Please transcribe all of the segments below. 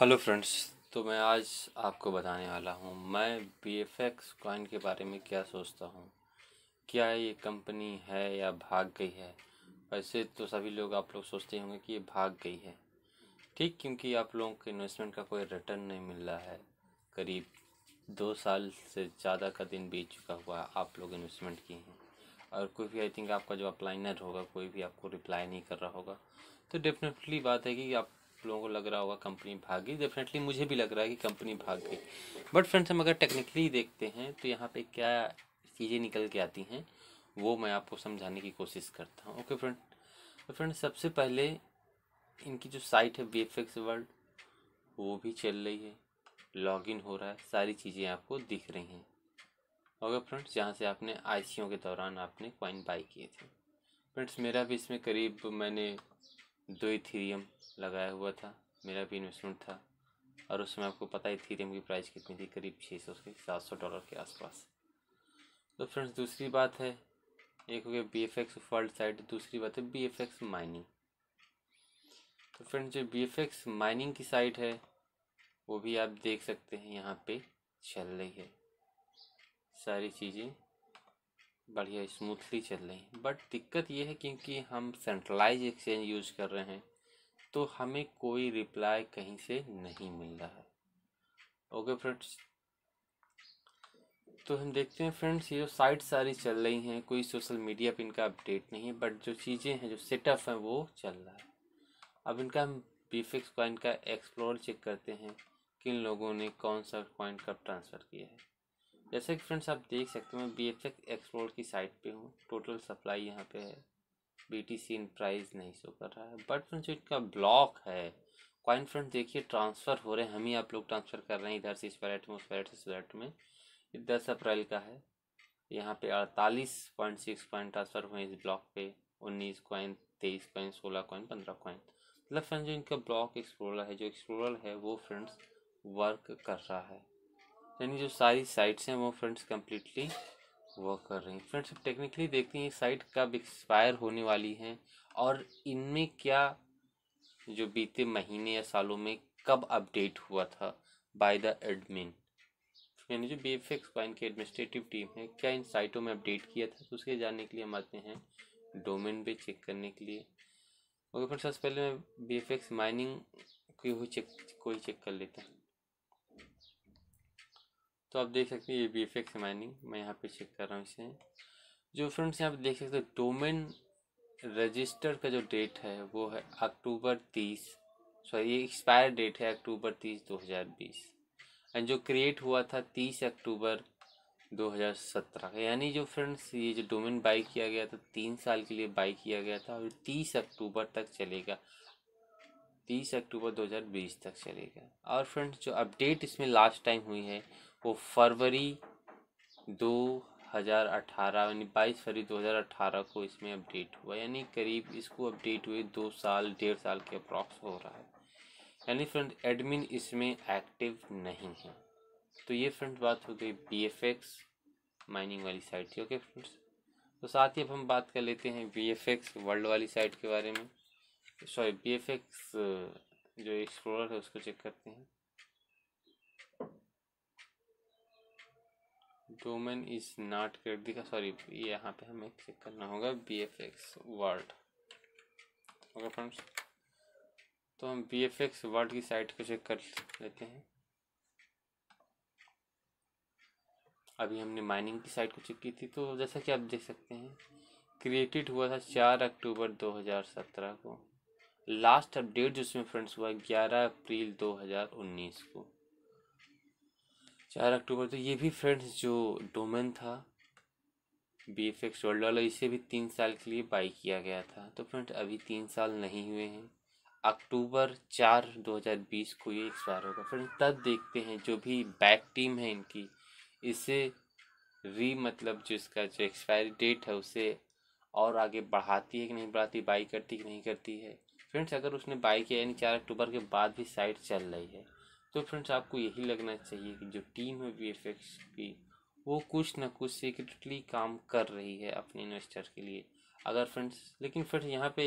Hello friends तो मैं आज आपको बताने वाला हूँ, मैं बी एफ़ एक्स कॉइन के बारे में क्या सोचता हूँ? क्या ये कंपनी है या भाग गई है? वैसे तो सभी लोग आप लोग सोचते होंगे कि ये भाग गई है। ठीक, क्योंकि आप लोगों के इन्वेस्टमेंट का कोई रिटर्न नहीं मिल रहा है। करीब दो साल से ज़्यादा का दिन बीत चुका हुआ आप लोग इन्वेस्टमेंट किए हैं। और कोई भी आई थिंक आपका जो अप्लाइनर होगा, कोई भी आपको रिप्लाई नहीं कर रहा होगा। तो डेफिनेटली बात है कि आप लोगों को लग रहा होगा कंपनी भाग गई। डेफिनेटली मुझे भी लग रहा है कि कंपनी भाग गई। बट फ्रेंड्स हम अगर टेक्निकली देखते हैं तो यहाँ पे क्या चीज़ें निकल के आती हैं, वो मैं आपको समझाने की कोशिश करता हूँ। ओके फ्रेंड तो फ्रेंड सबसे पहले इनकी जो साइट है बी वर्ल्ड वो भी चल रही है। लॉगिन हो रहा है। सारी चीज़ें आपको दिख रही हैं। ओके फ्रेंड्स जहाँ से आपने आई के दौरान आपने कॉइन बाई किए थे। फ्रेंड्स मेरा भी इसमें करीब मैंने दो इथीरियम लगाया हुआ था, मेरा भी इन्वेस्टमेंट था, और उसमें आपको पता ही इथीरियम की प्राइस कितनी थी, करीब छः सौ से सात सौ डॉलर के आसपास। तो फ्रेंड्स दूसरी बात है, एक हो गया B F X world site दूसरी बात है बी एफ़ एक्स माइनिंग तो फ्रेंड्स जो बी एफ़ एक्स माइनिंग की साइट है, वो भी आप देख सकते हैं, यहाँ पे चल रही है। सारी चीज़ें बढ़िया स्मूथली चल रही हैं। बट दिक्कत ये है क्योंकि हम सेंट्रलाइज एक्सचेंज यूज़ कर रहे हैं तो हमें कोई रिप्लाई कहीं से नहीं मिल रहा है। ओके फ्रेंड्स तो हम देखते हैं फ्रेंड्स ये जो साइट सारी चल रही हैं, कोई सोशल मीडिया पे इनका अपडेट नहीं है बट जो चीज़ें हैं, जो सेटअप हैं, वो चल रहा है। अब इनका हम बीफिक्स कॉइन का एक्सप्लोर चेक करते हैं, किन लोगों ने कौन सा कॉइन कब ट्रांसफ़र किया है। जैसे कि फ्रेंड्स आप देख सकते हैं, मैं बी एफ़ एक्सप्लोर की साइट पे हूँ। टोटल सप्लाई यहाँ पे है। B T C in price नहीं शो कर रहा है। बट फ्रेंड्स जो इनका ब्लॉक है। कॉइन फ्रेंड देखिए ट्रांसफ़र हो रहे हैं। हम ही आप लोग ट्रांसफ़र कर रहे हैं इधर से इस वैलेट में, उस वैलेट से इस वैलेट में। दस अप्रैल का है। यहाँ पे अड़तालीस पॉइंट सिक्स पॉइंट ट्रांसफ़र हुए इस ब्लॉक पे। उन्नीस कॉइन तेईस कॉइन सोलह कॉइन पंद्रह कॉइन मतलब फ्रेंड्स जो इनका ब्लॉक एक्सप्लोरर है, जो एक्सप्लोरर है, वो फ्रेंड्स वर्क कर रहा है। यानी जो सारी साइट्स हैं वो फ्रेंड्स कम्प्लीटली वर्क कर रही हैं। फ्रेंड्स टेक्निकली देखते हैं ये साइट कब एक्सपायर होने वाली हैं और इनमें क्या जो बीते महीने या सालों में कब अपडेट हुआ था बाय द एडमिन यानी जो बी एफ़ एक्स कॉइन की एडमिनिस्ट्रेटिव टीम है, क्या इन साइटों में अपडेट किया था? तो उसके जानने के लिए हम आते हैं डोमेन पे चेक करने के लिए। ओके फ्रेंड्स सबसे पहले मैं बी एफ़ एक्स माइनिंग की हुई चेक को ही चेक कर लेता हूँ। तो आप देख सकते हैं ये बी एफ़ एक्स माइनिंग मैं यहाँ पे चेक कर रहा हूँ इसे। जो फ्रेंड्स यहाँ पे देख सकते हैं डोमेन रजिस्टर का जो डेट है, वो है अक्टूबर तीस। सॉरी ये एक्सपायर डेट है अक्टूबर तीस दो हज़ार बीस। एंड जो क्रिएट हुआ था तीस अक्टूबर दो हज़ार सत्रह यानी जो फ्रेंड्स ये जो डोमेन बाई किया गया था, तीन साल के लिए बाई किया गया था और तीस अक्टूबर तक चलेगा। तीस अक्टूबर दो हज़ार बीस तक चलेगा। और फ्रेंड्स जो अपडेट इसमें लास्ट टाइम हुई है वो फरवरी दो हज़ार अठारह, यानी बाईस फरवरी दो हज़ार अठारह को इसमें अपडेट हुआ। यानी करीब इसको अपडेट हुए दो साल, डेढ़ साल के अप्रॉक्स हो रहा है। यानी फ्रेंड, एडमिन इसमें एक्टिव नहीं है। तो ये फ्रेंड बात हो गई बी एफ़ एक्स माइनिंग वाली साइट थी ओके फ्रेंड्स? तो साथ ही अब हम बात कर लेते हैं बी एफ़ एक्स वर्ल्ड वाली साइट के बारे में। सॉरी बी एफ़ एक्स जो एक्सप्लोरर है उसको चेक करते हैं। डोमेन इज़ नॉट क्रेडिट का सॉरी, यहाँ पे हमें चेक करना होगा B F X world okay friends तो हम बी एफ़ एक्स वर्ल्ड की साइट को चेक कर लेते हैं। अभी हमने माइनिंग की साइट को चेक की थी तो जैसा कि आप देख सकते हैं क्रिएटेड हुआ था चार अक्टूबर 2017 को। लास्ट अपडेट जो उसमें फ्रेंड्स हुआ, ग्यारह अप्रैल 2019 को। चार अक्टूबर तो ये भी फ्रेंड्स जो डोमेन था बी एफ़ एक्स वर्ल्ड वाला, इसे भी तीन साल के लिए बाई किया गया था। तो फ्रेंड्स अभी तीन साल नहीं हुए हैं। अक्टूबर चार दो हज़ार बीस को ये एक्सपायर होगा। फ्रेंड्स तब देखते हैं जो भी बैक टीम है इनकी, इसे री मतलब जो इसका जो एक्सपायरी डेट है, उसे और आगे बढ़ाती है कि नहीं बढ़ाती बाई करती कि नहीं करती है। फ्रेंड्स अगर उसने बाई किया, यानी चार अक्टूबर के बाद भी साइट चल रही है। तो फ्रेंड्स, आपको यही लगना चाहिए कि जो टीम है वी की, वो कुछ ना कुछ सीक्रेटली काम कर रही है अपने इन्वेस्टर के लिए। अगर फ्रेंड्स, लेकिन फ्रेंड्स, यहाँ पे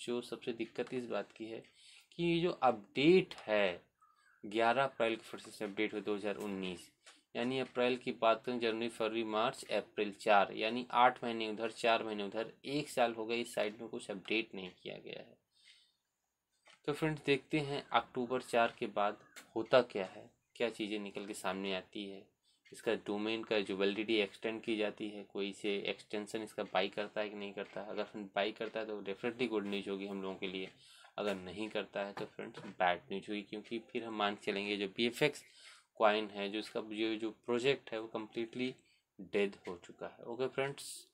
जो सबसे दिक्कत इस बात की है कि ये जो अपडेट है, ग्यारह अप्रैल की फिर से अपडेट हुई दो हज़ार उन्नीस, यानी अप्रैल की बात करें, जनवरी, फरवरी, मार्च, अप्रैल चार, यानी आठ महीने उधर, चार महीने उधर, एक साल हो गए, इस साइड में कुछ अपडेट नहीं किया गया है। तो फ्रेंड्स देखते हैं अक्टूबर चार के बाद होता क्या है, क्या चीज़ें निकल के सामने आती है। इसका डोमेन का जो वैलिडिटी एक्सटेंड की जाती है, कोई से एक्सटेंशन इसका बाई करता है कि नहीं करता है। अगर फ्रेंड बाई करता है तो डेफिनेटली गुड न्यूज़ होगी हम लोगों के लिए। अगर नहीं करता है तो फ्रेंड्स बैड न्यूज़ होगी, क्योंकि फिर हम मान चलेंगे जो बी एफ़ एक्स क्वाइन है, जो इसका, जो जो प्रोजेक्ट है वो कम्प्लीटली डेड हो चुका है। Okay friends